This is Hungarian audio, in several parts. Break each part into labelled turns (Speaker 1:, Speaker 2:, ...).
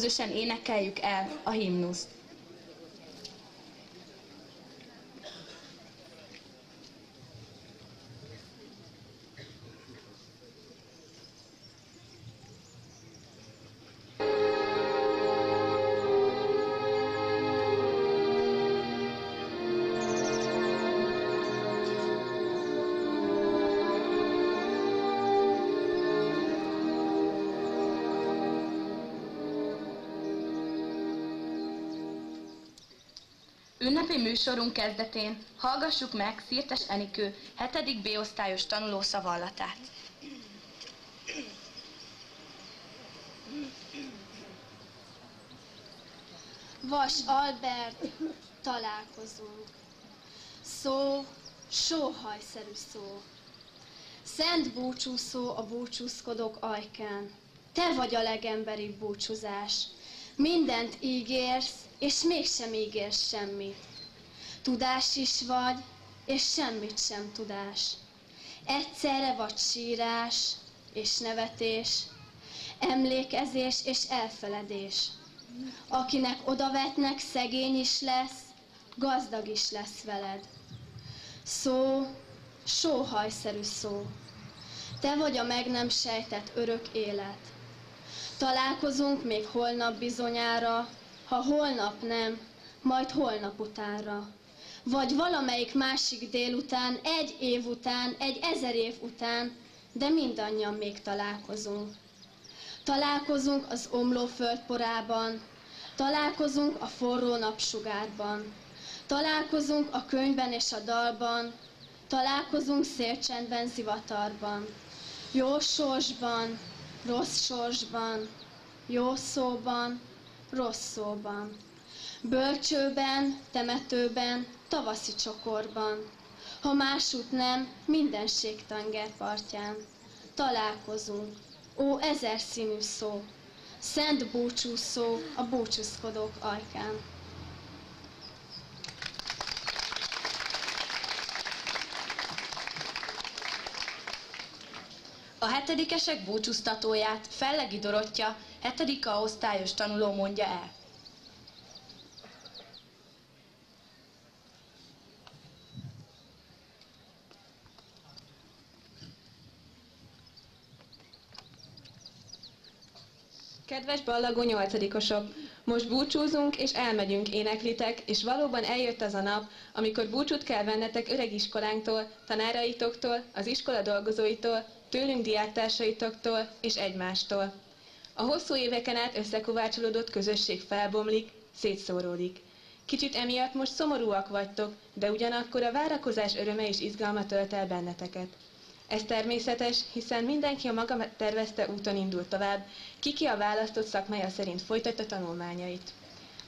Speaker 1: közösen énekeljük el a himnuszt. Ünnepi műsorunk kezdetén hallgassuk meg Szirtes Enikő 7. B-osztályos tanuló szavallatát.
Speaker 2: Vas Albert, találkozunk. Szó, sóhajszerű szó. Szent búcsúszó a búcsúzkodók ajkán. Te vagy a legemberibb búcsúzás. Mindent ígérsz, és mégsem ígérsz semmit. Tudás is vagy, és semmit sem tudás. Egyszerre vagy sírás és nevetés, emlékezés és elfeledés. Akinek odavetnek, szegény is lesz, gazdag is lesz veled. Szó, sóhajszerű szó. Te vagy a meg nem sejtett örök élet. Találkozunk még holnap bizonyára, ha holnap nem, majd holnap utánra. Vagy valamelyik másik délután, egy év után, egy ezer év után, de mindannyian még találkozunk. Találkozunk az omló földporában, találkozunk a forró napsugárban, találkozunk a könyvben és a dalban, találkozunk szélcsendben, zivatarban, jó sorsban, rossz sorsban, jó szóban, rossz szóban, bölcsőben, temetőben, tavaszi csokorban, ha másút nem, mindenség tengerpartján. Találkozunk, ó ezer színű szó, szent búcsúszó a búcsúzkodók ajkán.
Speaker 1: A hetedikesek búcsúztatóját Fellegi Dorottya, hetedik A osztályos tanuló mondja el.
Speaker 3: Kedves ballagó nyolcadikosok! Most búcsúzunk és elmegyünk, éneklitek, és valóban eljött az a nap, amikor búcsút kell vennetek öreg iskolánktól, tanáraitoktól, az iskola dolgozóitól, tőlünk diáktársaitoktól és egymástól. A hosszú éveken át összekovácsolódott közösség felbomlik, szétszóródik. Kicsit emiatt most szomorúak vagytok, de ugyanakkor a várakozás öröme és izgalma tölt el benneteket. Ez természetes, hiszen mindenki a maga tervezte úton indul tovább, kiki a választott szakmája szerint folytatja tanulmányait.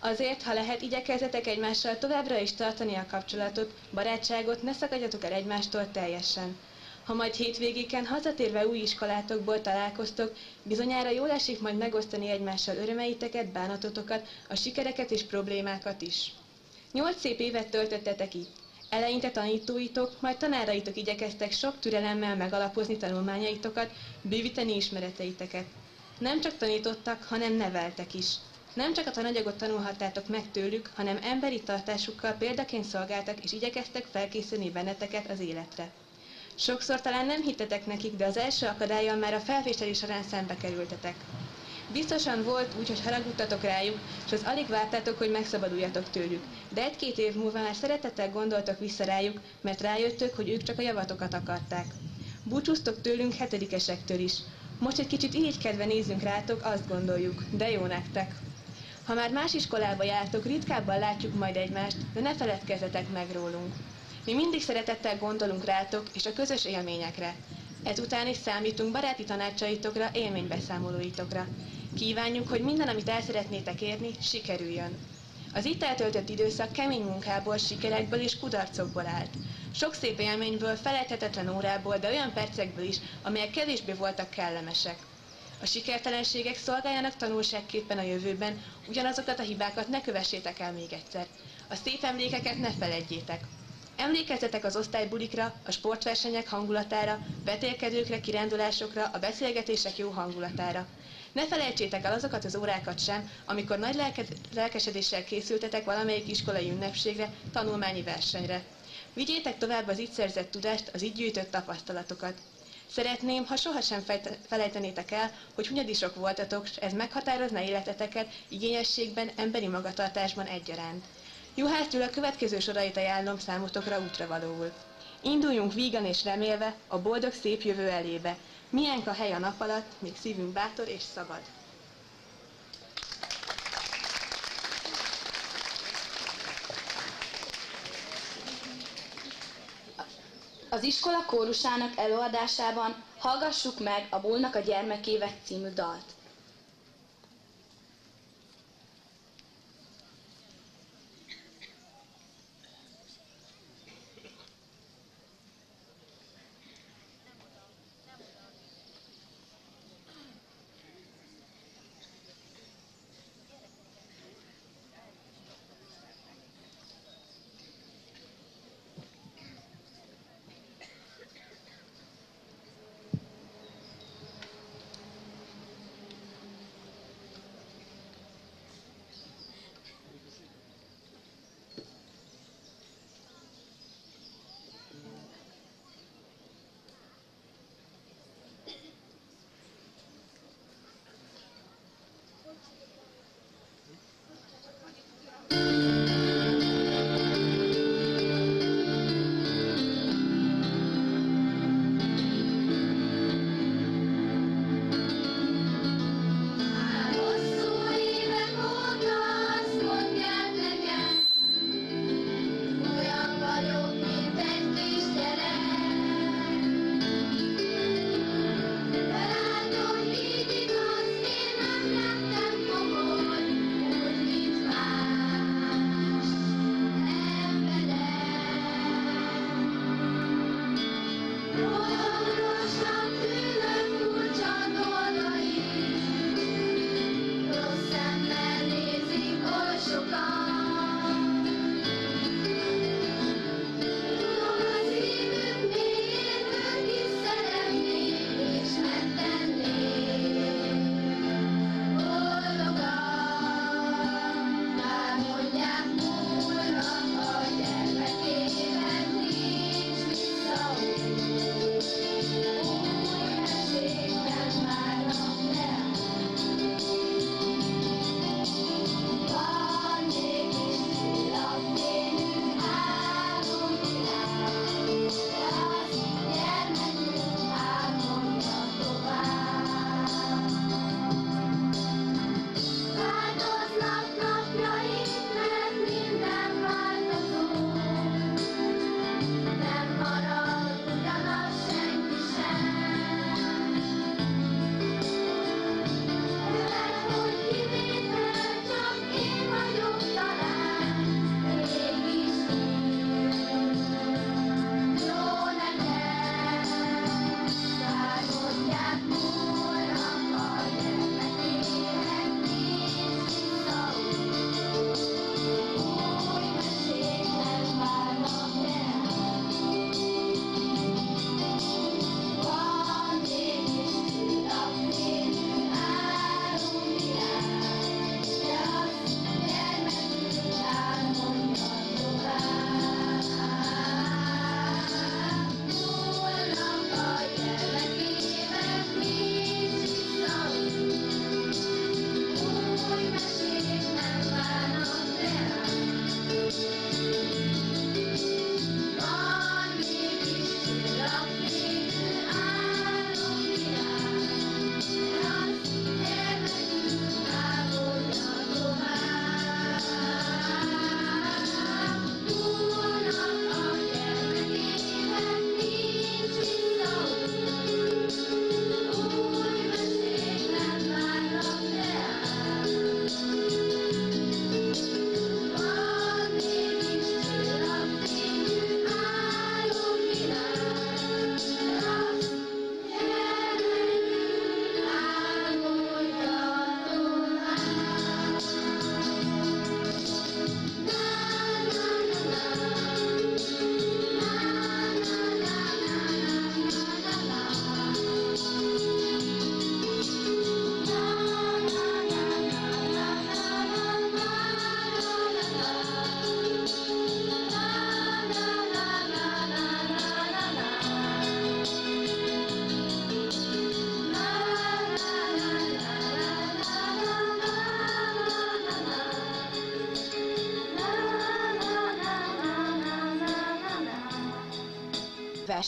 Speaker 3: Azért, ha lehet, igyekezzetek egymással továbbra is tartani a kapcsolatot, barátságot, ne szakadjatok el egymástól teljesen. Ha majd hétvégéken hazatérve új iskolátokból találkoztok, bizonyára jól esik majd megosztani egymással örömeiteket, bánatotokat, a sikereket és problémákat is. Nyolc szép évet töltöttetek itt. Eleinte tanítóitok, majd tanáraitok igyekeztek sok türelemmel megalapozni tanulmányaitokat, bővíteni ismereteiteket. Nem csak tanítottak, hanem neveltek is. Nem csak a tananyagot tanulhattátok meg tőlük, hanem emberi tartásukkal példaként szolgáltak és igyekeztek felkészülni benneteket az életre. Sokszor talán nem hittetek nekik, de az első akadályal már a felvételi során szembe kerültetek. Biztosan volt úgy, hogy haragudtatok rájuk, és az alig vártátok, hogy megszabaduljatok tőlük. De egy-két év múlva már szeretettel gondoltok vissza rájuk, mert rájöttök, hogy ők csak a javatokat akarták. Búcsúztok tőlünk hetedikesektől is. Most egy kicsit irigykedve nézzünk rátok, azt gondoljuk, de jó nektek. Ha már más iskolába jártok, ritkábban látjuk majd egymást, de ne feledkezzetek meg rólunk. Mi mindig szeretettel gondolunk rátok és a közös élményekre. Ezután is számítunk baráti tanácsaitokra, élménybeszámolóitokra. Kívánjuk, hogy minden, amit el szeretnétek érni, sikerüljön. Az itt eltöltött időszak kemény munkából, sikerekből és kudarcokból állt. Sok szép élményből, felejthetetlen órából, de olyan percekből is, amelyek kevésbé voltak kellemesek. A sikertelenségek szolgáljanak tanulságképpen a jövőben, ugyanazokat a hibákat ne kövessétek el még egyszer. A szép emlékeket ne feledjétek. Emlékezzetek az osztálybulikra, a sportversenyek hangulatára, vetélkedőkre, kirándulásokra, a beszélgetések jó hangulatára. Ne felejtsétek el azokat az órákat sem, amikor nagy lelked, lelkesedéssel készültetek valamelyik iskolai ünnepségre, tanulmányi versenyre. Vigyétek tovább az itt szerzett tudást, az itt gyűjtött tapasztalatokat. Szeretném, ha sohasem felejtenétek el, hogy hunyadisok voltatok, ez meghatározna életeteket igényességben, emberi magatartásban egyaránt. Juhász Gyula következő sorait ajánlom számotokra útravalóul. Induljunk vígan és remélve a boldog szép jövő elébe. Milyenk a hely a nap alatt, még szívünk bátor és szabad.
Speaker 1: Az iskola kórusának előadásában hallgassuk meg a Múlnak a gyermekévek című dalt.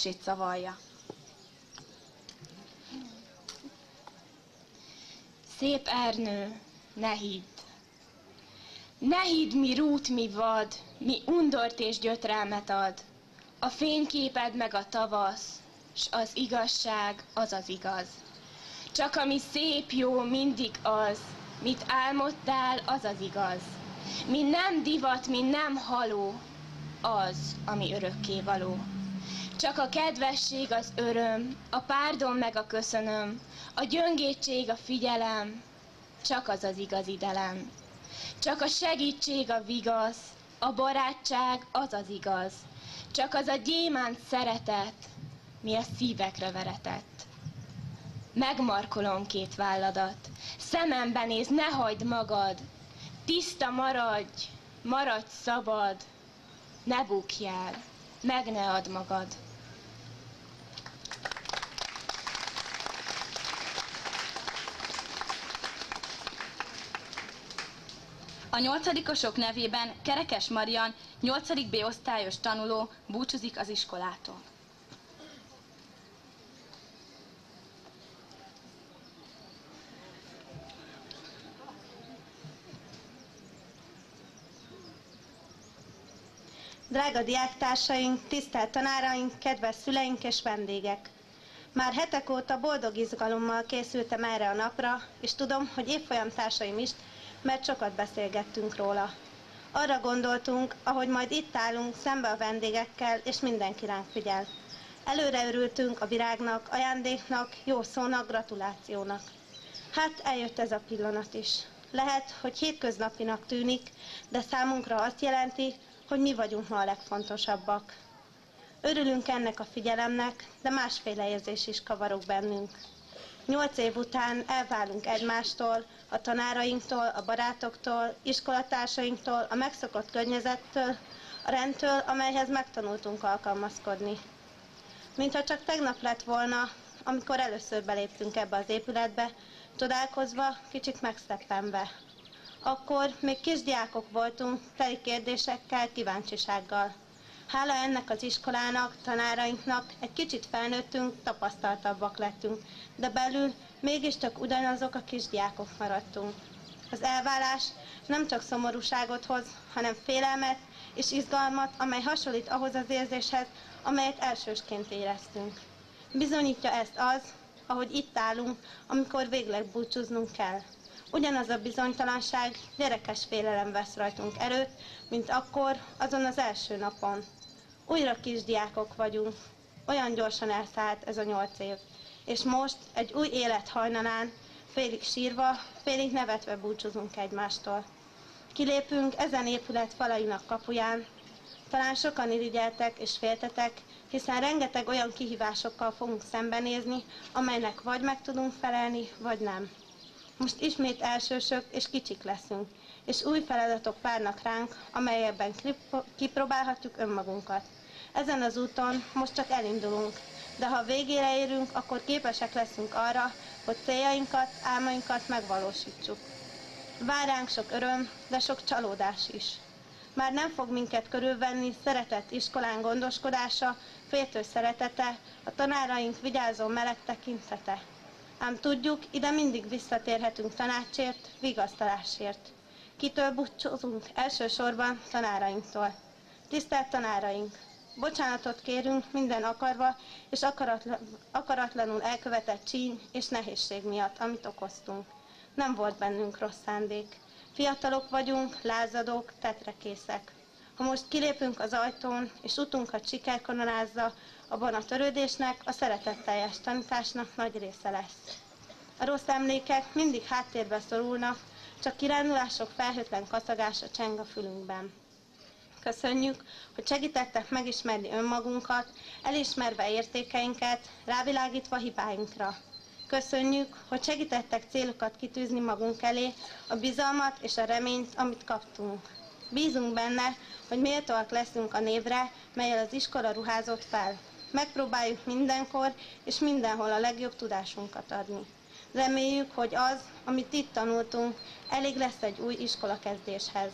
Speaker 1: Versét szavalja.
Speaker 4: Szép Ernő, ne hidd. Ne hidd, mi rút, mi vad, mi undort és gyötrelmet ad. A fényképed meg a tavasz, s az igazság az az igaz. Csak ami szép, jó, mindig az, mit álmodtál, az az igaz. Mi nem divat, mi nem haló, az, ami örökké való. Csak a kedvesség az öröm, a párdon meg a köszönöm, a gyöngétség a figyelem, csak az az igazi delem. Csak a segítség a vigasz, a barátság az az igaz. Csak az a gyémánt szeretet, mi a szívekre veretett. Megmarkolom két válladat, szemembe néz, ne hagyd magad, tiszta maradj, maradj szabad, ne bukj el, meg ne add magad.
Speaker 1: A nyolcadikosok nevében Kerekes Marian, 8. B osztályos tanuló búcsúzik az iskolától.
Speaker 5: Drága diáktársaink, tisztelt tanáraink, kedves szüleink és vendégek! Már hetek óta boldog izgalommal készültem erre a napra, és tudom, hogy évfolyam társaim is, mert sokat beszélgettünk róla. Arra gondoltunk, ahogy majd itt állunk szembe a vendégekkel, és mindenki ránk figyel. Előre örültünk a virágnak, ajándéknak, jó szónak, gratulációnak. Hát eljött ez a pillanat is. Lehet, hogy hétköznapinak tűnik, de számunkra azt jelenti, hogy mi vagyunk ma a legfontosabbak. Örülünk ennek a figyelemnek, de másféle érzés is kavarok bennünk. Nyolc év után elválunk egymástól, a tanárainktól, a barátoktól, iskolatársainktól, a megszokott környezettől, a rendtől, amelyhez megtanultunk alkalmazkodni. Mintha csak tegnap lett volna, amikor először beléptünk ebbe az épületbe, csodálkozva, kicsit megszeppenve. Akkor még kisdiákok voltunk, teli kérdésekkel, kíváncsisággal. Hála ennek az iskolának, tanárainknak egy kicsit felnőttünk, tapasztaltabbak lettünk, de belül mégiscsak ugyanazok a kisdiákok maradtunk. Az elválás nem csak szomorúságot hoz, hanem félelmet és izgalmat, amely hasonlít ahhoz az érzéshez, amelyet elsősként éreztünk. Bizonyítja ezt az, ahogy itt állunk, amikor végleg búcsúznunk kell. Ugyanaz a bizonytalanság, gyerekes félelem vesz rajtunk erőt, mint akkor, azon az első napon. Újra kisdiákok vagyunk, olyan gyorsan elszállt ez a nyolc év. És most egy új élet hajnalán, félig sírva, félig nevetve búcsúzunk egymástól. Kilépünk ezen épület falainak kapuján, talán sokan irigyeltek és féltetek, hiszen rengeteg olyan kihívásokkal fogunk szembenézni, amelynek vagy meg tudunk felelni, vagy nem. Most ismét elsősök és kicsik leszünk, és új feladatok várnak ránk, amelyekben kipróbálhatjuk önmagunkat. Ezen az úton most csak elindulunk, de ha végére érünk, akkor képesek leszünk arra, hogy céljainkat, álmainkat megvalósítsuk. Vár ránk sok öröm, de sok csalódás is. Már nem fog minket körülvenni szeretett iskolán gondoskodása, féltő szeretete, a tanáraink vigyázó meleg tekintete. Ám tudjuk, ide mindig visszatérhetünk tanácsért, vigasztalásért. Kitől búcsúzunk? Elsősorban tanárainktól. Tisztelt tanáraink! Bocsánatot kérünk minden akarva és akaratlan, akaratlanul elkövetett csíny és nehézség miatt, amit okoztunk. Nem volt bennünk rossz szándék. Fiatalok vagyunk, lázadók, tetrekészek. Ha most kilépünk az ajtón, és utunkat sikerkoronázza, abban a törődésnek, a szeretetteljes tanításnak nagy része lesz. A rossz emlékek mindig háttérbe szorulnak, csak kirándulások felhőtlen kaszagása cseng a fülünkben. Köszönjük, hogy segítettek megismerni önmagunkat, elismerve értékeinket, rávilágítva hibáinkra. Köszönjük, hogy segítettek célokat kitűzni magunk elé, a bizalmat és a reményt, amit kaptunk. Bízunk benne, hogy méltóak leszünk a névre, melyel az iskola ruházott fel. Megpróbáljuk mindenkor és mindenhol a legjobb tudásunkat adni. Reméljük, hogy az, amit itt tanultunk, elég lesz egy új iskolakezdéshez.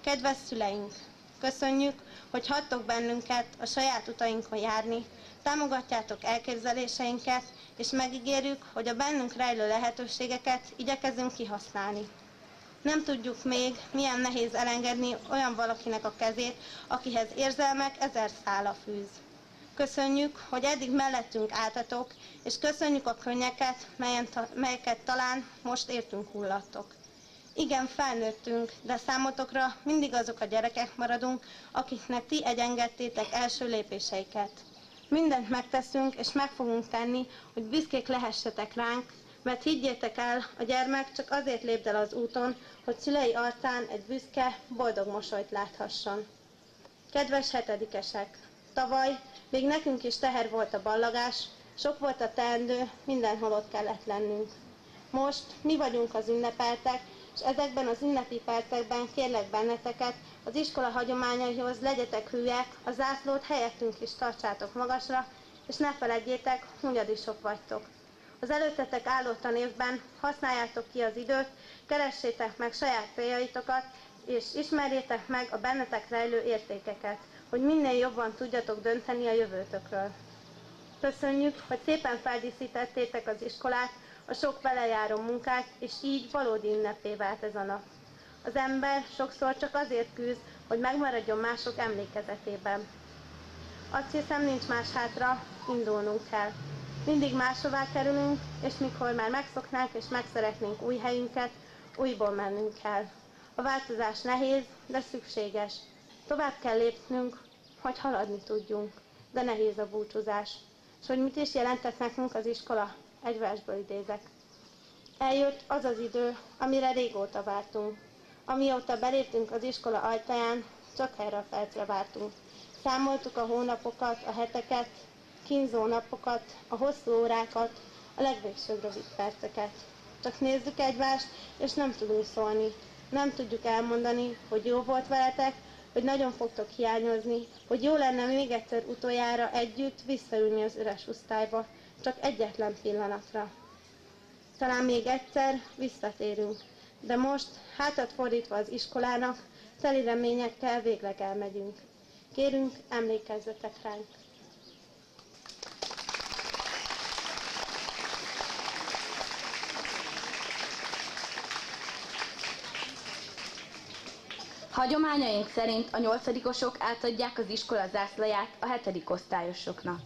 Speaker 5: Kedves szüleink, Köszönjük, hogy hagytok bennünket a saját utainkon járni, támogatjátok elképzeléseinket, és megígérjük, hogy a bennünk rejlő lehetőségeket igyekezünk kihasználni. Nem tudjuk még, milyen nehéz elengedni olyan valakinek a kezét, akihez érzelmek ezer szála fűz. Köszönjük, hogy eddig mellettünk álltatok, és köszönjük a könnyeket, melyeket talán most értünk hullattok. Igen, felnőttünk, de számotokra mindig azok a gyerekek maradunk, akiknek ti egyengedtétek első lépéseiket. Mindent megteszünk, és meg fogunk tenni, hogy büszkék lehessetek ránk, mert higgyétek el, a gyermek csak azért lép el az úton, hogy szülei arcán egy büszke, boldog mosolyt láthasson. Kedves hetedikesek! Tavaly még nekünk is teher volt a ballagás, sok volt a teendő, mindenhol ott kellett lennünk. Most mi vagyunk az ünnepeltek, és ezekben az ünnepi percekben kérlek benneteket, az iskola hagyományaihoz legyetek hűek, a zászlót helyettünk is tartsátok magasra, és ne feledjétek, hunyadisok vagytok. Az előttetek álló tanévben használjátok ki az időt, keressétek meg saját céljaitokat, és ismerjétek meg a bennetek rejlő értékeket, hogy minél jobban tudjatok dönteni a jövőtökről. Köszönjük, hogy szépen feldíszítettétek az iskolát, a sok vele járó munkát, és így valódi ünnepé vált ez a nap. Az ember sokszor csak azért küzd, hogy megmaradjon mások emlékezetében. Azt hiszem, nincs más hátra, indulnunk kell. Mindig máshová kerülünk, és mikor már megszoknánk és megszeretnénk új helyünket, újból mennünk kell. A változás nehéz, de szükséges. Tovább kell lépnünk, hogy haladni tudjunk, de nehéz a búcsúzás. És hogy mit is jelentett nekünk az iskola? Egy versből idézek. Eljött az az idő, amire régóta vártunk. Amióta beléptünk az iskola ajtaján, csak erre a percre vártunk. Számoltuk a hónapokat, a heteket, kínzó napokat, a hosszú órákat, a legvégsőbb rövid perceket. Csak nézzük egymást, és nem tudunk szólni. Nem tudjuk elmondani, hogy jó volt veletek, hogy nagyon fogtok hiányozni, hogy jó lenne még egyszer utoljára együtt visszaülni az üres osztályba, csak egyetlen pillanatra. Talán még egyszer visszatérünk, de most, hátat fordítva az iskolának, teli reményekkel végleg elmegyünk. Kérünk, emlékezzetek ránk!
Speaker 1: Hagyományaink szerint a nyolcadikosok átadják az iskola zászlaját a hetedik osztályosoknak.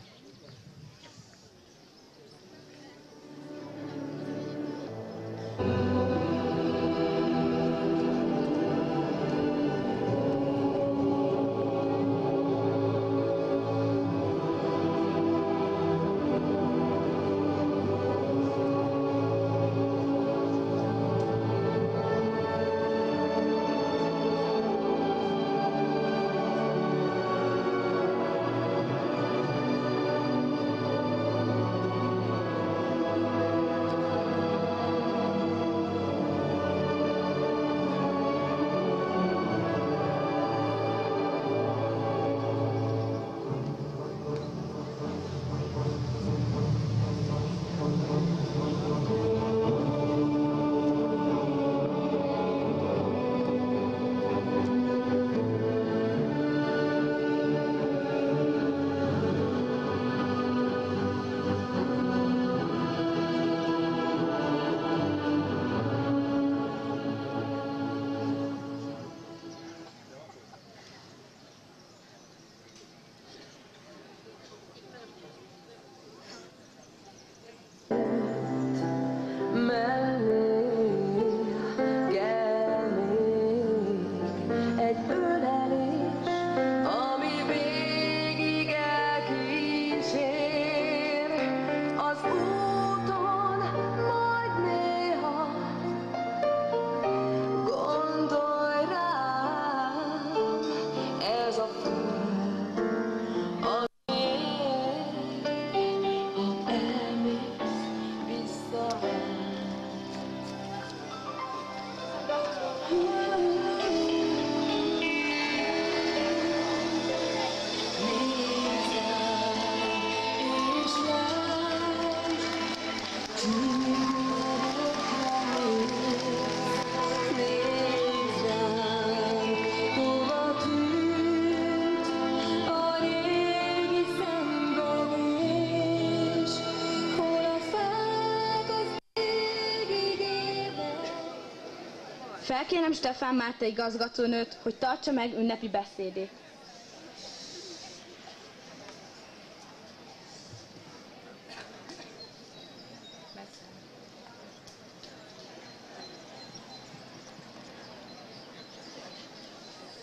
Speaker 1: Felkérem Stefán Márta igazgatónőt, hogy tartsa meg ünnepi beszédét.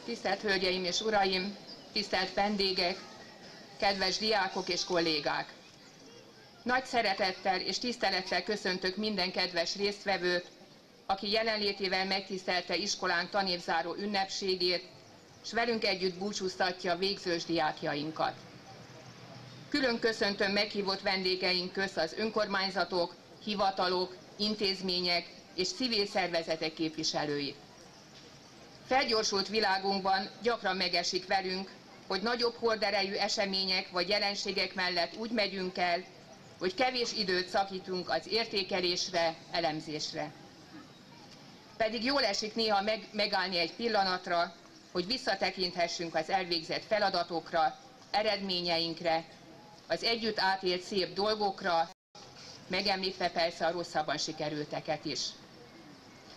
Speaker 6: Tisztelt Hölgyeim és Uraim, tisztelt vendégek, kedves diákok és kollégák! Nagy szeretettel és tisztelettel köszöntök minden kedves résztvevőt, aki jelenlétével megtisztelte iskolánk tanévzáró ünnepségét, s velünk együtt búcsúztatja végzős diákjainkat. Külön köszöntöm meghívott vendégeink közt az önkormányzatok, hivatalok, intézmények és civil szervezetek képviselőit. Felgyorsult világunkban gyakran megesik velünk, hogy nagyobb horderejű események vagy jelenségek mellett úgy megyünk el, hogy kevés időt szakítunk az értékelésre, elemzésre. Pedig jól esik néha meg, megállni egy pillanatra, hogy visszatekinthessünk az elvégzett feladatokra, eredményeinkre, az együtt átélt szép dolgokra, megemlítve persze a rosszabban sikerülteket is.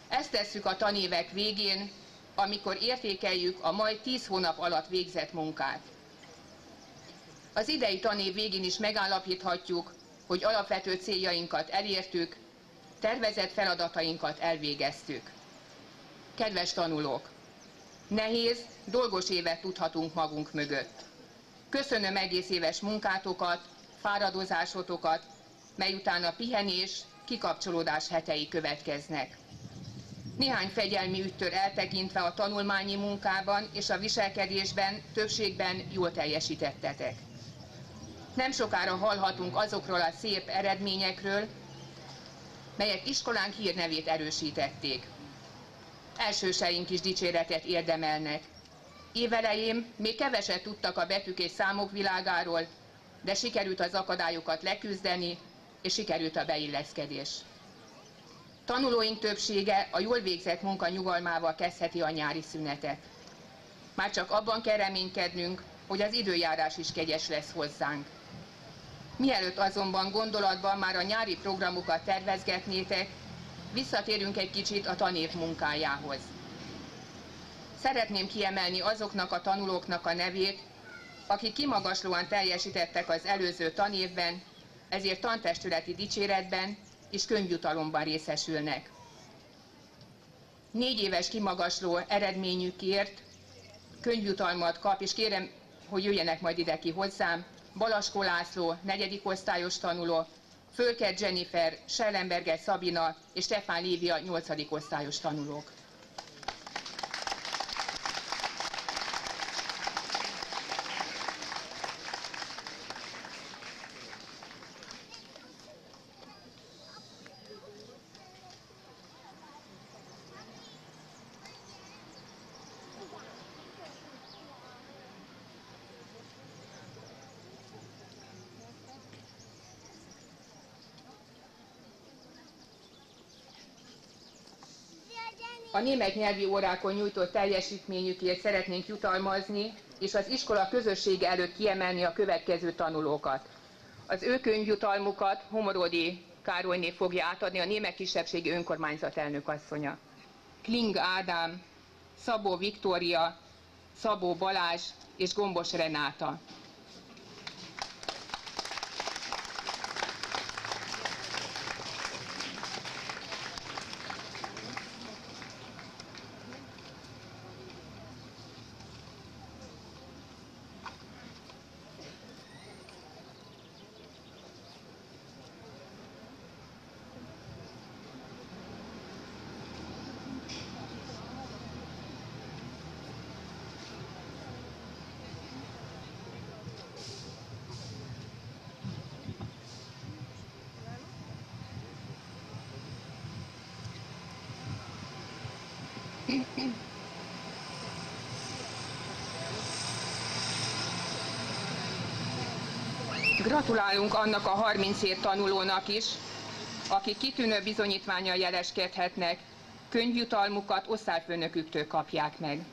Speaker 6: Ezt tesszük a tanévek végén, amikor értékeljük a majd 10 hónap alatt végzett munkát. Az idei tanév végén is megállapíthatjuk, hogy alapvető céljainkat elértük, tervezett feladatainkat elvégeztük. Kedves tanulók! Nehéz, dolgos évet tudhatunk magunk mögött. Köszönöm egész éves munkátokat, fáradozásotokat, mely után a pihenés, kikapcsolódás hetei következnek. Néhány fegyelmi üttől eltekintve a tanulmányi munkában és a viselkedésben többségben jól teljesítettetek. Nem sokára hallhatunk azokról a szép eredményekről, melyek iskolánk hírnevét erősítették. Elsőseink is dicséretet érdemelnek. Évelején még keveset tudtak a betűk és számok világáról, de sikerült az akadályokat leküzdeni, és sikerült a beilleszkedés. Tanulóink többsége a jól végzett munka nyugalmával kezdheti a nyári szünetet. Már csak abban kell reménykednünk, hogy az időjárás is kegyes lesz hozzánk. Mielőtt azonban gondolatban már a nyári programokat tervezgetnétek, visszatérünk egy kicsit a tanév munkájához. Szeretném kiemelni azoknak a tanulóknak a nevét, akik kimagaslóan teljesítettek az előző tanévben, ezért tantestületi dicséretben és könyvjutalomban részesülnek. Négy éves kimagasló eredményükért könyvjutalmat kap, és kérem, hogy jöjjenek majd ide ki hozzám, Balaskó László, negyedik osztályos tanuló, Fölkert Jennifer, Schellenberger Szabina és Stefán Lívia, nyolcadik osztályos tanulók. A német nyelvi órákon nyújtott teljesítményükért szeretnénk jutalmazni, és az iskola közössége előtt kiemelni a következő tanulókat. Az ő könyvjutalmukat Homorodi Károlyné fogja átadni a német kisebbségi önkormányzat elnök asszonya. Kling Ádám, Szabó Viktória, Szabó Balázs és Gombos Renáta. Gratulálunk annak a 37 tanulónak is, akik kitűnő bizonyítványal jeleskedhetnek, könyvjutalmukat osztályfőnöküktől kapják meg.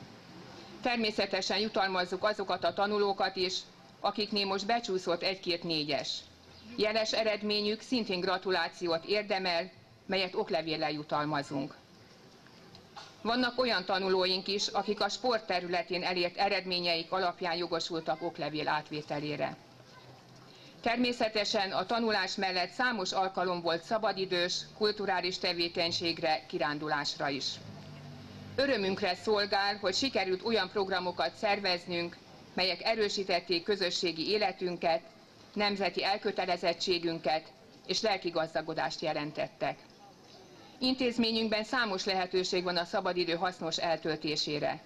Speaker 6: Természetesen jutalmazzuk azokat a tanulókat is, akiknél most becsúszott egy-két négyes. Jeles eredményük szintén gratulációt érdemel, melyet oklevéllel jutalmazunk. Vannak olyan tanulóink is, akik a sport területén elért eredményeik alapján jogosultak oklevél átvételére. Természetesen a tanulás mellett számos alkalom volt szabadidős, kulturális tevékenységre, kirándulásra is. Örömünkre szolgál, hogy sikerült olyan programokat szerveznünk, melyek erősítették közösségi életünket, nemzeti elkötelezettségünket és lelki gazdagodást jelentettek. Intézményünkben számos lehetőség van a szabadidő hasznos eltöltésére.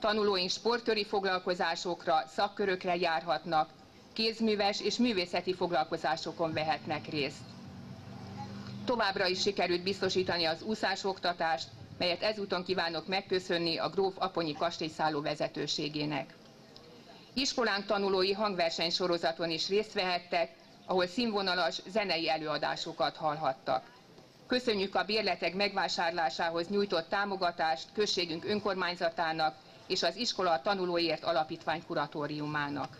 Speaker 6: Tanulóink sportköri foglalkozásokra, szakkörökre járhatnak, kézműves és művészeti foglalkozásokon vehetnek részt. Továbbra is sikerült biztosítani az úszásoktatást, melyet ezúton kívánok megköszönni a Gróf Aponyi kastélyszálló vezetőségének. Iskolánk tanulói hangverseny sorozaton is részt vehettek, ahol színvonalas zenei előadásokat hallhattak. Köszönjük a bérletek megvásárlásához nyújtott támogatást községünk önkormányzatának és az Iskola Tanulóért Alapítvány kuratóriumának.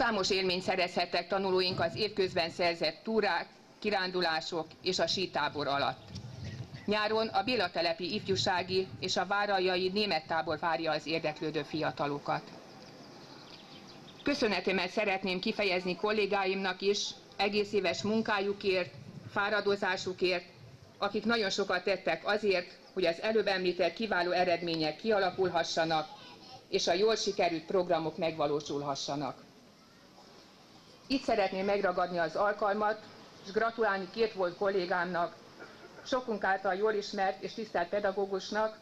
Speaker 6: Számos élményt szerezhettek tanulóink az évközben szerzett túrák, kirándulások és a sítábor alatt. Nyáron a Béla-telepi ifjúsági és a váraljai német tábor várja az érdeklődő fiatalokat. Köszönetemet szeretném kifejezni kollégáimnak is, egész éves munkájukért, fáradozásukért, akik nagyon sokat tettek azért, hogy az előbb említett kiváló eredmények kialakulhassanak, és a jól sikerült programok megvalósulhassanak. Itt szeretném megragadni az alkalmat, és gratulálni két volt kollégámnak, sokunk által jól ismert és tisztelt pedagógusnak,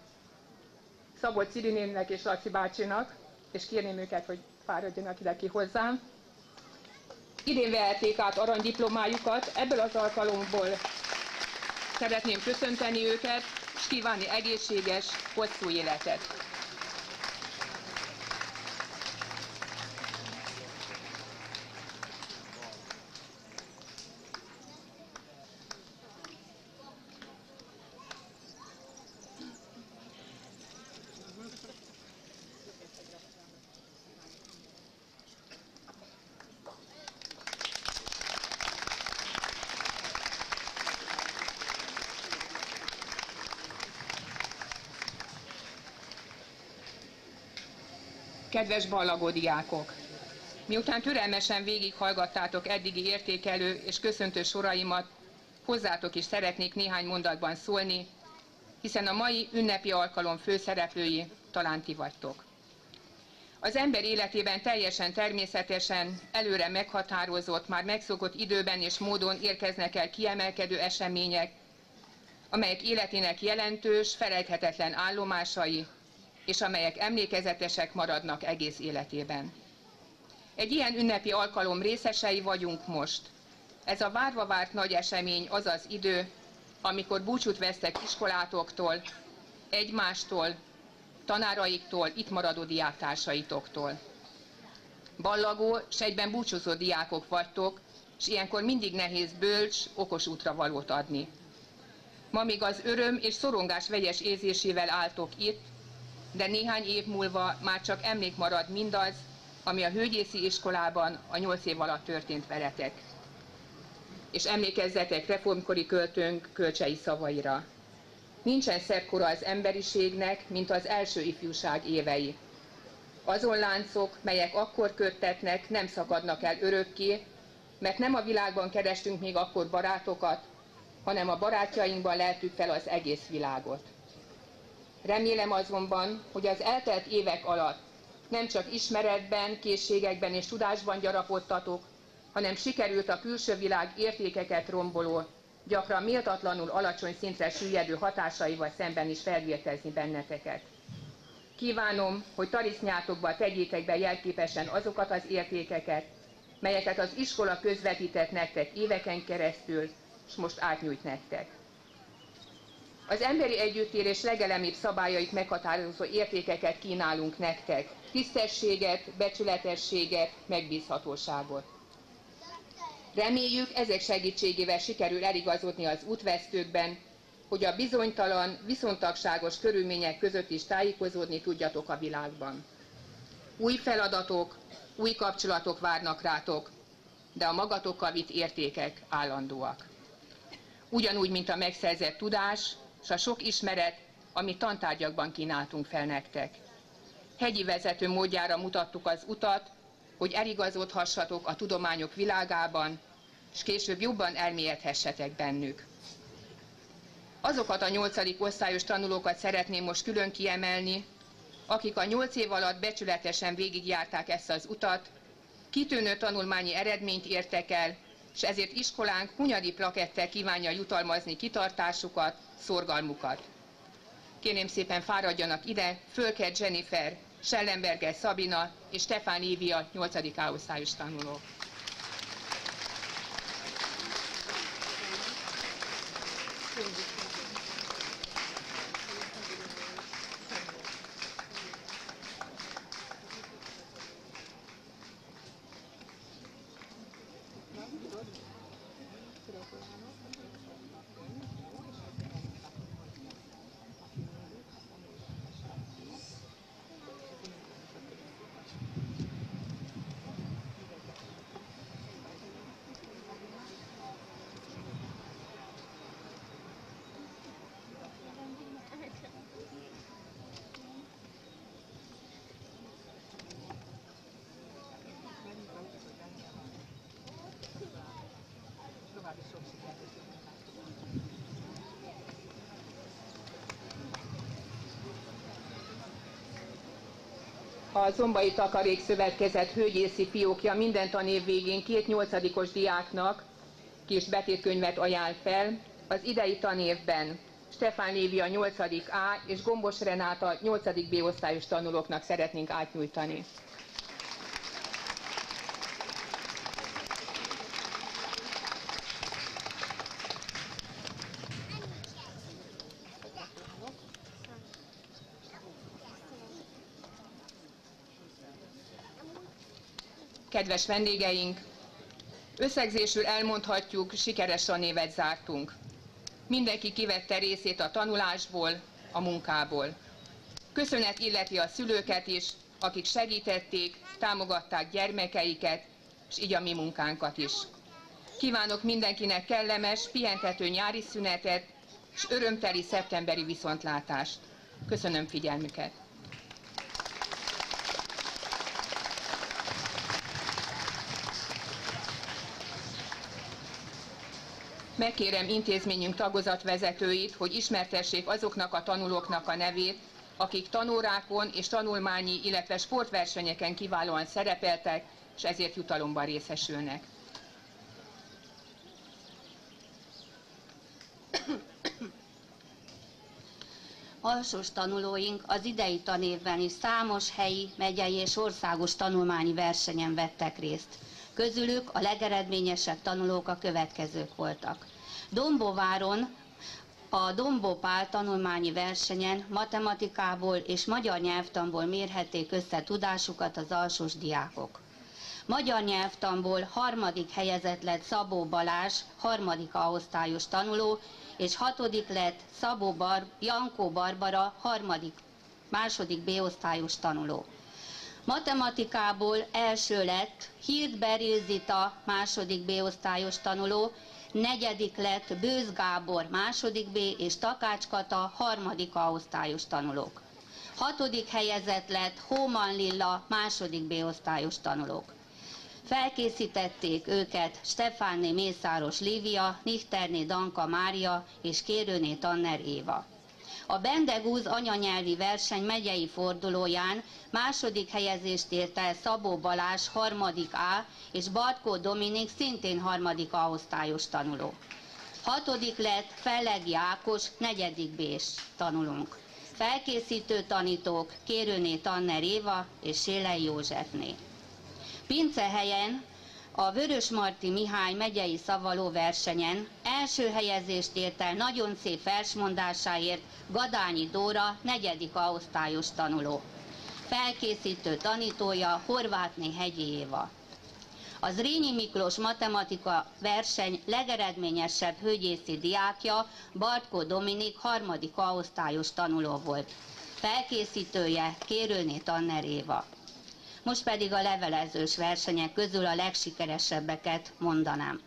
Speaker 6: Szabolcs Cirinénnek és Laci bácsinak, és kérném őket, hogy fáradjanak ide ki hozzám. Idén vehették át aranydiplomájukat, ebből az alkalomból szeretném köszönteni őket, és kívánni egészséges, hosszú életet. Kedves ballagó diákok! Miután türelmesen végighallgattátok eddigi értékelő és köszöntő soraimat, hozzátok is szeretnék néhány mondatban szólni, hiszen a mai ünnepi alkalom főszereplői talán ti vagytok. Az ember életében teljesen természetesen, előre meghatározott, már megszokott időben és módon érkeznek el kiemelkedő események, amelyek életének jelentős, felejthetetlen állomásai, és amelyek emlékezetesek maradnak egész életében. Egy ilyen ünnepi alkalom részesei vagyunk most. Ez a várva várt nagy esemény az az idő, amikor búcsút vesztek iskolátoktól, egymástól, tanáraiktól, itt maradó diáktársaitoktól. Ballagó, s egyben búcsúzó diákok vagytok, és ilyenkor mindig nehéz bölcs, okos útra valót adni. Ma még az öröm és szorongás vegyes érzésével álltok itt, de néhány év múlva már csak emlék marad mindaz, ami a hőgyészi iskolában a nyolc év alatt történt veletek. És emlékezzetek reformkori költőnk kölcsei szavaira. Nincsen szebb kora az emberiségnek, mint az első ifjúság évei. Azon láncok, melyek akkor köttetnek, nem szakadnak el örökké, mert nem a világban kerestünk még akkor barátokat, hanem a barátjainkban leltük fel az egész világot. Remélem azonban, hogy az eltelt évek alatt nem csak ismeretben, készségekben és tudásban gyarapodtatok, hanem sikerült a külső világ értékeket romboló, gyakran méltatlanul alacsony szintre süllyedő hatásaival szemben is felvértezni benneteket. Kívánom, hogy tarisznyátokba tegyétek be jelképesen azokat az értékeket, melyeket az iskola közvetített nektek éveken keresztül, és most átnyújt nektek. Az emberi együttérés legelemibb szabályait meghatározó értékeket kínálunk nektek. Tisztességet, becsületességet, megbízhatóságot. Reméljük, ezek segítségével sikerül eligazodni az útvesztőkben, hogy a bizonytalan, viszontagságos körülmények között is tájékozódni tudjatok a világban. Új feladatok, új kapcsolatok várnak rátok, de a magatokkal vitt értékek állandóak. Ugyanúgy, mint a megszerzett tudás, és a sok ismeret, amit tantárgyakban kínáltunk fel nektek. Hegyi vezető módjára mutattuk az utat, hogy eligazodhassatok a tudományok világában, és később jobban elmélyedhessetek bennük. Azokat a nyolcadik osztályos tanulókat szeretném most külön kiemelni, akik a nyolc év alatt becsületesen végigjárták ezt az utat, kitűnő tanulmányi eredményt értek el, és ezért iskolánk hunyadi plakettel kívánja jutalmazni kitartásukat, szorgalmukat. Kérném szépen fáradjanak ide, Fölkert Jennifer, Schellenberger Szabina és Stefán Évia 8. A osztályos tanulók. A Zombai Takarék Szövetkezet hölgyészi fiókja minden tanév végén két nyolcadikos diáknak kis betétkönyvet ajánl fel. Az idei tanévben Stefán Lévi a 8. A és Gombos Renáta 8. B osztályos tanulóknak szeretnénk átnyújtani. Kedves vendégeink, összegzésül elmondhatjuk, sikeres tanévet zártunk. Mindenki kivette részét a tanulásból, a munkából. Köszönet illeti a szülőket is, akik segítették, támogatták gyermekeiket, és így a mi munkánkat is. Kívánok mindenkinek kellemes, pihentető nyári szünetet, és örömteli szeptemberi viszontlátást. Köszönöm figyelmüket! Megkérem intézményünk tagozatvezetőit, hogy ismertessék azoknak a tanulóknak a nevét, akik tanórákon és tanulmányi, illetve sportversenyeken kiválóan szerepeltek, és ezért jutalomban részesülnek.
Speaker 7: Alsós tanulóink az idei tanévben is számos helyi, megyei és országos tanulmányi versenyen vettek részt. Közülük a legeredményesebb tanulók a következők voltak. Dombováron a Dombopál tanulmányi versenyen matematikából és magyar nyelvtanból mérhették össze tudásukat az alsós diákok. Magyar nyelvtanból harmadik helyezett lett Szabó Balázs, harmadik A-osztályos tanuló, és hatodik lett Szabó Bar Jankó Barbara, harmadik, második B-osztályos tanuló. Matematikából első lett Hild Berilzita, második B-osztályos tanuló, negyedik lett Bőz Gábor, második B, és Takács Kata, harmadik A-osztályos tanulók. Hatodik helyezett lett Hóman Lilla, második B-osztályos tanulók. Felkészítették őket Stefánné Mészáros Lívia, Nichterné Danka Mária és Kérőné Tanner Éva. A Bendegúz anyanyelvi verseny megyei fordulóján második helyezést ért el Szabó Balázs harmadik A és Bartkó Dominik szintén harmadik A osztályos tanuló. Hatodik lett Fellegi Ákos, negyedik b tanulónk. Felkészítő tanítók Kérőné Tanner Éva és Sélei Józsefné. Pincehelyen a Vörösmarty Mihály megyei szavaló versenyen első helyezést ért el nagyon szép versmondásáért Gadányi Dóra, negyedik osztályos tanuló. Felkészítő tanítója Horvátné Hegyi Éva. Az Rényi Miklós matematika verseny legeredményesebb hölgyészi diákja Bartkó Dominik harmadik osztályos tanuló volt. Felkészítője Kérőné Tanner Éva. Most pedig a levelezős versenyek közül a legsikeresebbeket mondanám.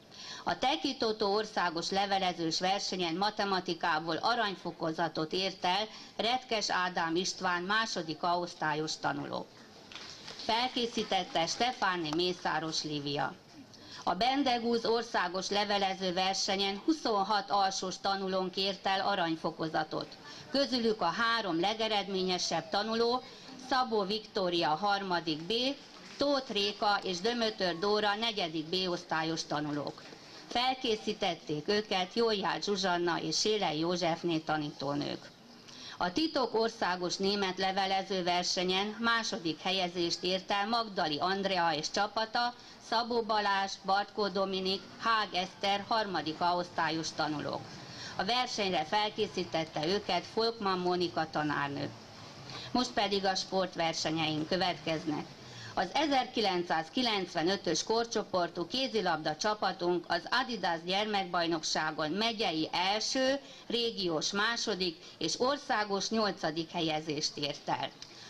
Speaker 7: A Tekitotó országos levelezős versenyen matematikából aranyfokozatot ért el Retkes Ádám István második osztályos tanuló. Felkészítette Stefáni Mészáros Lívia. A Bendegúz országos levelező versenyen 26 alsós tanulónk ért el aranyfokozatot. Közülük a három legeredményesebb tanuló, Szabó Viktória harmadik B, Tóth Réka és Dömötör Dóra negyedik B osztályos tanulók. Felkészítették őket Jóját Zsuzsanna és Sélei Józsefné tanítónők. A titok országos német levelező versenyen második helyezést ért el Magdali Andrea és csapata, Szabó Balázs, Bartkó Dominik, Hág Eszter harmadik osztályos tanulók. A versenyre felkészítette őket Folkman Monika tanárnő. Most pedig a sportversenyeink következnek. Az 1995-ös korcsoportú kézilabda csapatunk az Adidas gyermekbajnokságon megyei első, régiós második és országos nyolcadik helyezést ért el.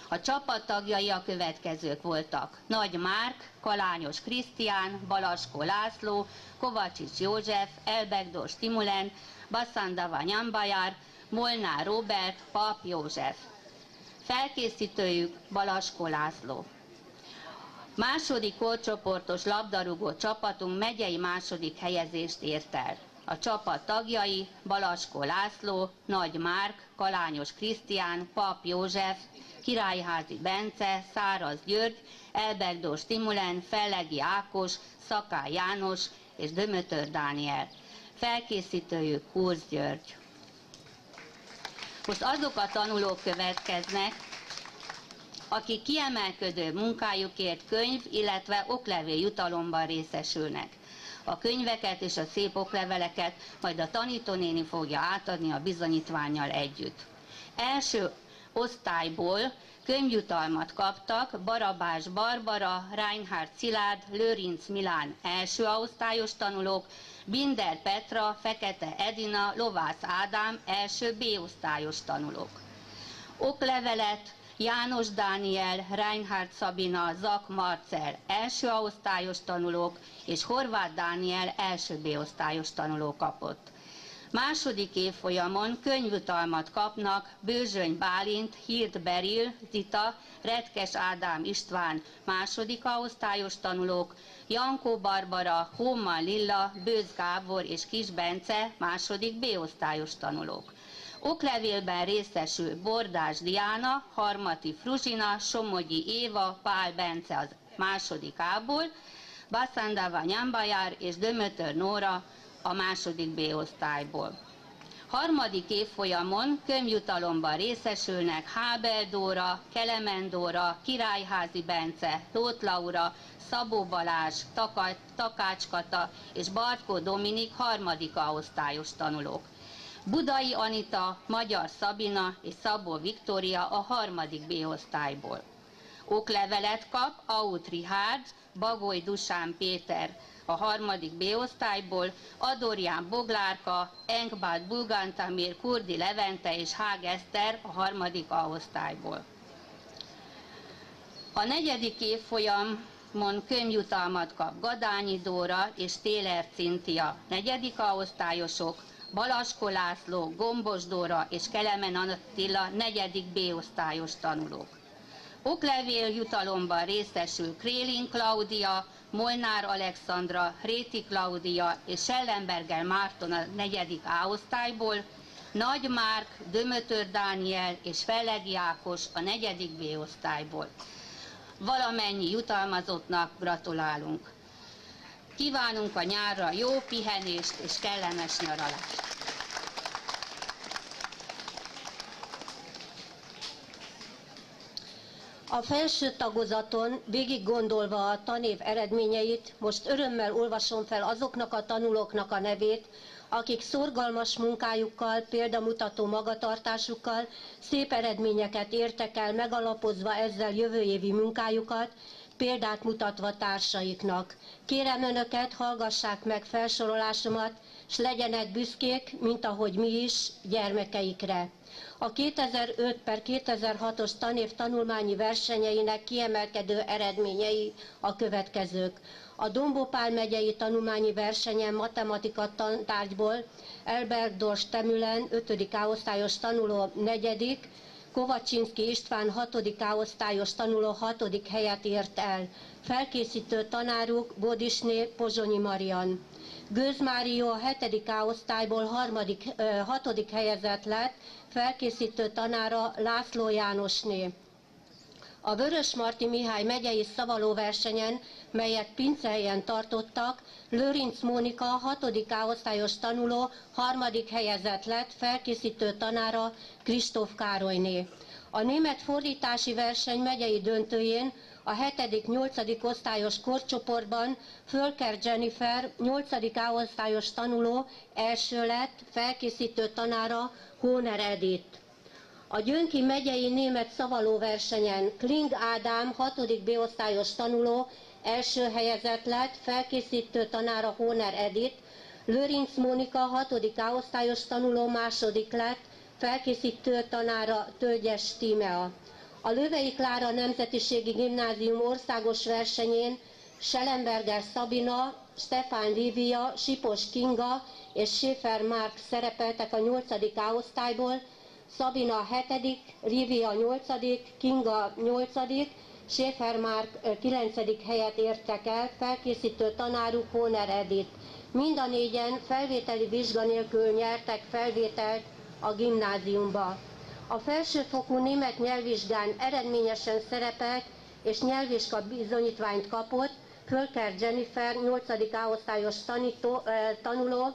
Speaker 7: A csapat tagjai a következők voltak. Nagy Márk, Kalányos Krisztián, Balaskó László, Kovacsics József, Elbegdor Stimulen, Basszandava Nyambajár, Molnár Robert, Pap József. Felkészítőjük Balaskó László. Második korcsoportos labdarúgó csapatunk megyei második helyezést ért el. A csapat tagjai Balaskó László, Nagy Márk, Kalányos Krisztián, Pap József, Királyházi Bence, Száraz György, Elbegdó Stimulen, Fellegi Ákos, Szaká János és Dömötör Dániel. Felkészítőjük Kurz György. Most azok a tanulók következnek, akik kiemelkedő munkájukért könyv, illetve oklevél jutalomban részesülnek. A könyveket és a szép okleveleket majd a tanítónéni fogja átadni a bizonyítványjal együtt. Első osztályból könyvjutalmat kaptak Barabás Barbara, Reinhard Szilárd, Lőrinc Milán első osztályos tanulók, Binder Petra, Fekete Edina, Lovász Ádám első B-osztályos tanulók. Oklevelet János Dániel, Reinhard Szabina, Zak Marcel első osztályos tanulók és Horváth Dániel első B-osztályos tanuló kapott. Második évfolyamon könyvjutalmat kapnak Bőzsöny Bálint, Hirt Beril, Zita, Retkes Ádám István második osztályos tanulók, Jankó Barbara, Hóman Lilla, Bőz Gábor és Kis Bence második B-osztályos tanulók. Oklevélben részesül Bordás Diana, Harmati Fruzsina, Somogyi Éva, Pál Bence az második ából, Basszandava Nyambajár és Dömötör Nóra a második B-osztályból. Harmadik évfolyamon könyvjutalomban részesülnek Hábel Dóra, Kelemen Dóra, Királyházi Bence, Tóth Laura, Szabó Balázs, Takács Kata és Bartkó Dominik harmadik osztályos tanulók. Budai Anita, Magyar Szabina és Szabó Viktória a harmadik B-osztályból. Oklevelet kap Aut Richard, Bagoly Dusán Péter a harmadik B-osztályból, Adorján Boglárka, Engbát Bulgantamir, Kurdi Levente és Hág Eszter a harmadik A-osztályból. A negyedik évfolyamon könyvjutalmat kap Gadányi Dóra és Téler Cintia, negyedik A-osztályosok, Balasko László, Gombos Dóra és Kelemen Attila negyedik B-osztályos tanulók. Oklevél jutalomban részesül Krélin Klaudia, Molnár Alexandra, Réti Klaudia és Schellenberger Márton a negyedik A-osztályból, Nagy Márk, Dömötör Dániel és Fellegi Ákos a negyedik B-osztályból. Valamennyi jutalmazottnak gratulálunk. Kívánunk a nyárra jó pihenést és kellemes nyaralást!
Speaker 8: A felső tagozaton végig gondolva a tanév eredményeit, most örömmel olvasom fel azoknak a tanulóknak a nevét, akik szorgalmas munkájukkal, példamutató magatartásukkal szép eredményeket értek el, megalapozva ezzel jövő évi munkájukat, példát mutatva társaiknak. Kérem Önöket, hallgassák meg felsorolásomat, s legyenek büszkék, mint ahogy mi is, gyermekeikre. A 2005 per 2006-os tanév tanulmányi versenyeinek kiemelkedő eredményei a következők. a Dombopál megyei tanulmányi versenyen matematika tantárgyból Elberg Dors Temülen 5. A-osztályos tanuló 4. Kovacsinski István 6. A-osztályos tanuló 6. helyet ért el. Felkészítő tanáruk Bodisné Pozsonyi Marian. Gőz Márió a 7. A-osztályból 6. helyezett lett, felkészítő tanára László Jánosné. A Vörös Marti Mihály megyei szavalóversenyen, melyet Pinceljen tartottak, Lőrinc Mónika 6. A-osztályos tanuló harmadik helyezett lett, felkészítő tanára Kristóf Károlyné. A német fordítási verseny megyei döntőjén a 7.-8. osztályos korcsoportban Fölker Jennifer 8. A-osztályos tanuló első lett, felkészítő tanára Hóner Edith. A Gyönki megyei német szavalóversenyen Kling Ádám 6. B-osztályos tanuló első helyezett lett, felkészítő tanára Hóner Edith, Lőrinc Mónika 6. A-osztályos tanuló második lett, felkészítő tanára Tölgyes Tímea. A Lövei Klára Nemzetiségi Gimnázium országos versenyén Schellenberger Szabina, Stefán Lívia, Sipos Kinga és Schäfer Márk szerepeltek a 8. A-osztályból, Szabina 7., Lívia 8., Kinga 8., Schäfer Márk 9. helyet értek el, felkészítő tanáruk Hóner Edith. Mind a négyen felvételi vizsga nélkül nyertek felvételt a gimnáziumba. A felsőfokú német nyelvvizsgán eredményesen szerepelt és nyelvvizsga bizonyítványt kapott Fölker Jennifer 8. A-osztályos tanító, tanuló,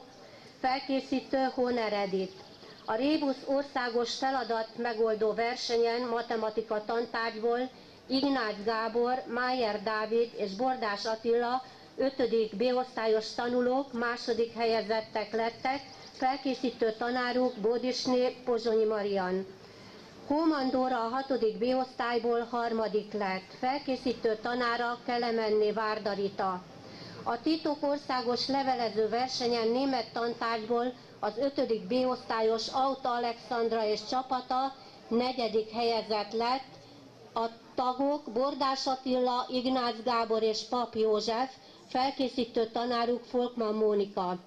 Speaker 8: felkészítő Honer Edith. A Rébusz országos feladat megoldó versenyen matematika tantárgyból Ignác Gábor, Májer Dávid és Bordás Attila 5. B-osztályos tanulók második helyezettek lettek, felkészítő tanáruk Bódisné Pozsonyi Marian. Hóman Dóra a 6. B-osztályból harmadik lett, felkészítő tanára Kelemenné Várdarita. A titok országos levelező versenyen német tantárgyból az 5. B-osztályos Auta Alexandra és csapata negyedik helyezett lett, a tagok Bordás Attila, Ignác Gábor és Pap József, felkészítő tanáruk Folkman Mónika.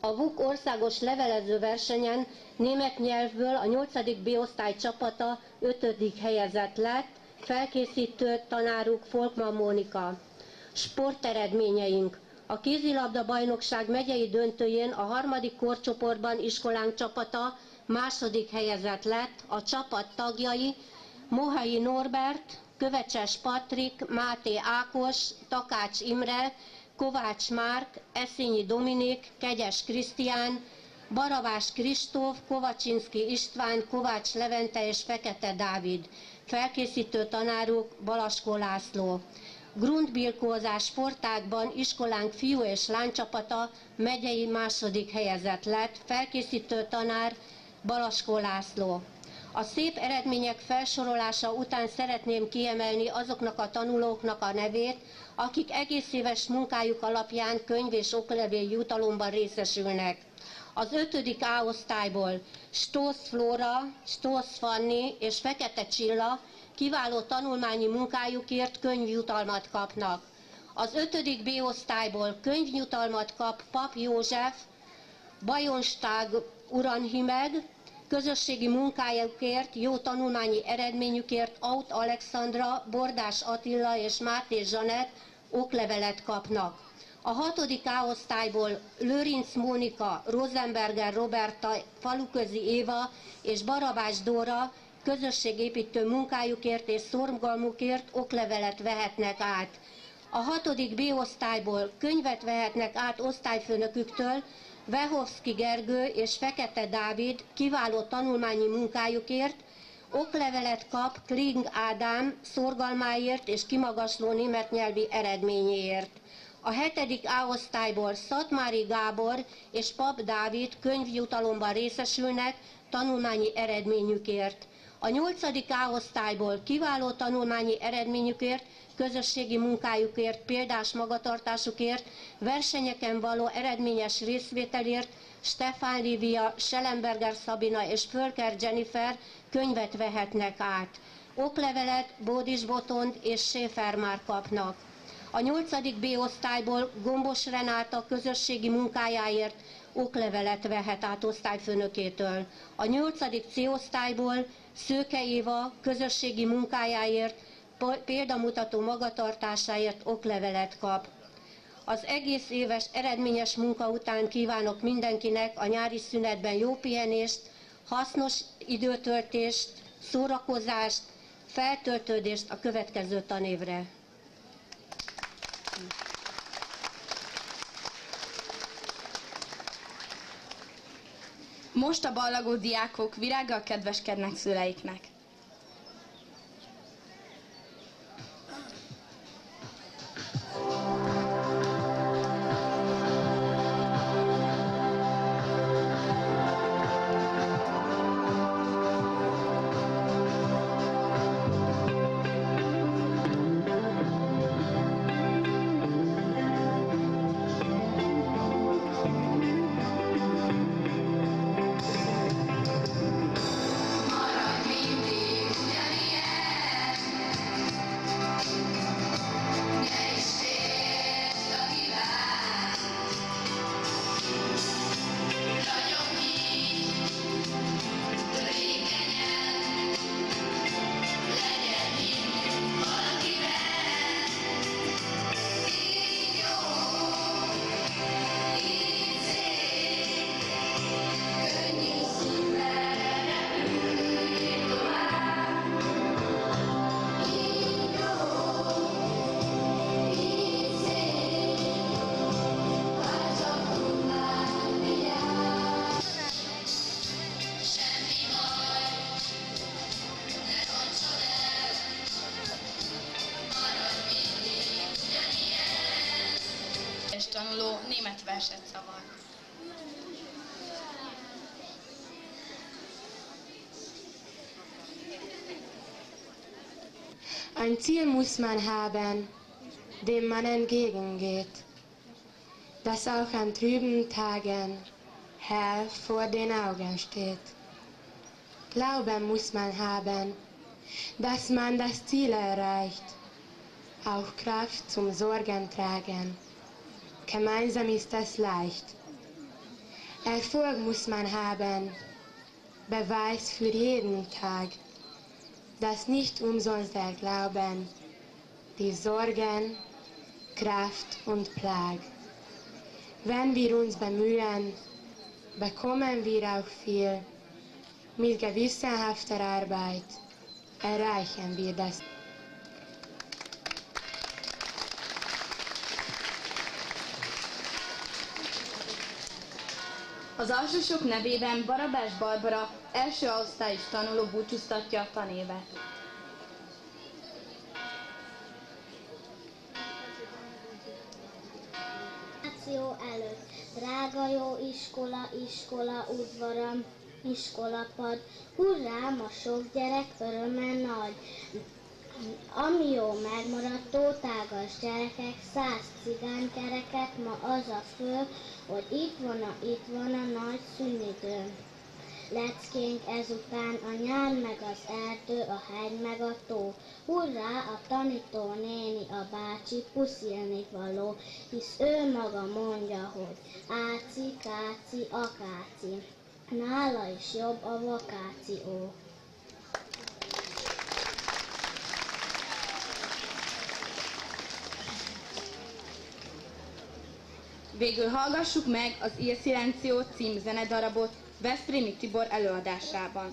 Speaker 8: A VUK országos levelező versenyen német nyelvből a 8. B-osztály csapata 5. helyezett lett, felkészítő tanáruk Folkman Mónika. Sporteredményeink. A kézilabda bajnokság megyei döntőjén a harmadik korcsoportban iskolánk csapata második helyezett lett, a csapat tagjai Mohai Norbert, Kövecses Patrik, Máté Ákos, Takács Imre, Kovács Márk, Eszényi Dominik, Kegyes Krisztián, Baravás Kristóf, Kovacsinski István, Kovács Levente és Fekete Dávid. Felkészítő tanáruk Balaskó László. Grundbirkózás sportákban iskolánk fiú és lánycsapata megyei második helyezett lett, felkészítő tanár Balaskó László. A szép eredmények felsorolása után szeretném kiemelni azoknak a tanulóknak a nevét, akik egész éves munkájuk alapján könyv és oklevél jutalomban részesülnek. Az 5. A osztályból Stósz Flóra, Stósz Fanni és Fekete Csilla kiváló tanulmányi munkájukért könyvjutalmat kapnak. Az 5. B osztályból könyvjutalmat kap Pap József, Bajonstag Uranhimeg, közösségi munkájukért, jó tanulmányi eredményükért Aut Alexandra, Bordás Attila és Máté Zsanett oklevelet kapnak. A hatodik A osztályból Lőrinc Mónika, Rosenberger Roberta, Faluközi Éva és Barabás Dóra közösségépítő munkájukért és szorgalmukért oklevelet vehetnek át. A hatodik B osztályból könyvet vehetnek át osztályfőnöküktől, Vehovszki Gergő és Fekete Dávid kiváló tanulmányi munkájukért, oklevelet kap Kling Ádám szorgalmáért és kimagasló német nyelvi eredményéért. A hetedik A osztályból Szatmári Gábor és Pap Dávid könyvjutalomban részesülnek tanulmányi eredményükért. A nyolcadik A osztályból kiváló tanulmányi eredményükért közösségi munkájukért, példás magatartásukért, versenyeken való eredményes részvételért Stefán Lívia, Schellenberger Szabina és Fölker Jennifer könyvet vehetnek át. Oklevelet Bódis Botond és Schäfer már kapnak. A 8. B osztályból Gombos Renáta közösségi munkájáért oklevelet vehet át osztályfőnökétől. A 8. C osztályból Szőke Éva közösségi munkájáért, példamutató magatartásáért oklevelet kap. Az egész éves eredményes munka után kívánok mindenkinek a nyári szünetben jó pihenést, hasznos időtöltést, szórakozást, feltöltődést a következő tanévre.
Speaker 1: Most a ballagó diákok virággal kedveskednek szüleiknek. Szaval.
Speaker 9: Ein Ziel muss man haben, dem man entgegengeht, das auch an trüben Tagen hell vor den Augen steht. Glauben muss man haben, dass man das Ziel erreicht, auch Kraft zum Sorgen tragen. Gemeinsam ist das leicht. Erfolg muss man haben, Beweis für jeden Tag, dass nicht umsonst der Glauben, die Sorgen, Kraft und Plag. Wenn wir uns bemühen, bekommen wir auch viel. Mit gewissenhafter Arbeit erreichen wir das.
Speaker 1: Az alsósok nevében Barabás Barbara első osztályos tanuló búcsúztatja a tanévet.
Speaker 10: előtt. Drága jó iskola, iskola, udvaram, iskolapad. Hurrá, ma sok gyerek öröme nagy. Ami jó megmaradt, tótágas gyerekek, száz cigánykereket, ma az a fő, hogy itt van a, itt van a nagy szünidő. Leckénk ezután a nyár meg az erdő, a hegy meg a tó. Hurrá, a tanító néni, a bácsi puszilni való, hisz ő maga mondja, hogy áci, káci, akáci. Nála is jobb a vakáció.
Speaker 1: Végül hallgassuk meg az Il Silencio cím zenedarabot Veszprémi Tibor előadásában.